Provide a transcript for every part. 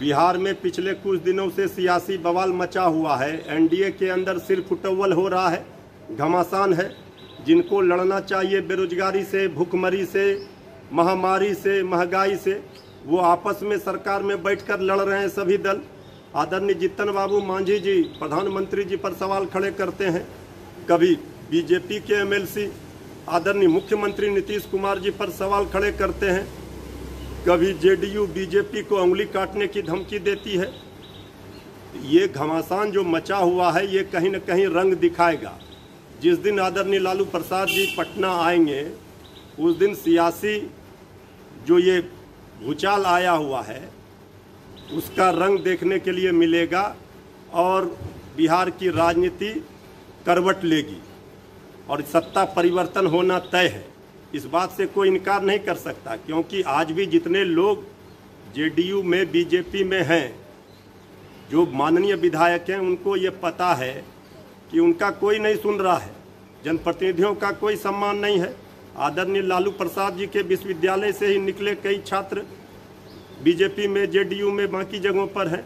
बिहार में पिछले कुछ दिनों से सियासी बवाल मचा हुआ है। एनडीए के अंदर सिर फुटवल हो रहा है, घमासान है। जिनको लड़ना चाहिए बेरोजगारी से, भूखमरी से, महामारी से, महँगाई से, वो आपस में सरकार में बैठकर लड़ रहे हैं सभी दल। आदरणीय जितन बाबू मांझी जी, प्रधानमंत्री जी पर सवाल खड़े करते हैं। कभी बीजेपी के एमएलसी, आदरणीय मुख्यमंत्री नीतीश कुमार जी पर सवाल खड़े करते हैं। कभी जेडीयू, बीजेपी को उंगली काटने की धमकी देती है। ये घमासान जो मचा हुआ है, ये कहीं ना कहीं रंग दिखाएगा। जिस दिन आदरणीय लालू प्रसाद जी पटना आएँगे, उस दिन सियासी जो ये भूचाल आया हुआ है, उसका रंग देखने के लिए मिलेगा और बिहार की राजनीति करवट लेगी और सत्ता परिवर्तन होना तय है। इस बात से कोई इनकार नहीं कर सकता, क्योंकि आज भी जितने लोग जेडीयू में, बीजेपी में हैं, जो माननीय विधायक हैं, उनको ये पता है कि उनका कोई नहीं सुन रहा है। जनप्रतिनिधियों का कोई सम्मान नहीं है। आदरणीय लालू प्रसाद जी के विश्वविद्यालय से ही निकले कई छात्र बीजेपी में, जेडीयू में, बाकी जगहों पर हैं।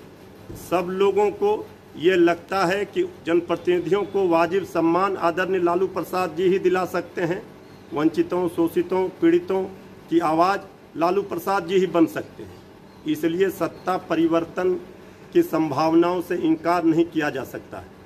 सब लोगों को ये लगता है कि जनप्रतिनिधियों को वाजिब सम्मान आदरणीय लालू प्रसाद जी ही दिला सकते हैं। वंचितों, शोषितों, पीड़ितों की आवाज़ लालू प्रसाद जी ही बन सकते हैं। इसलिए सत्ता परिवर्तन की संभावनाओं से इनकार नहीं किया जा सकता। है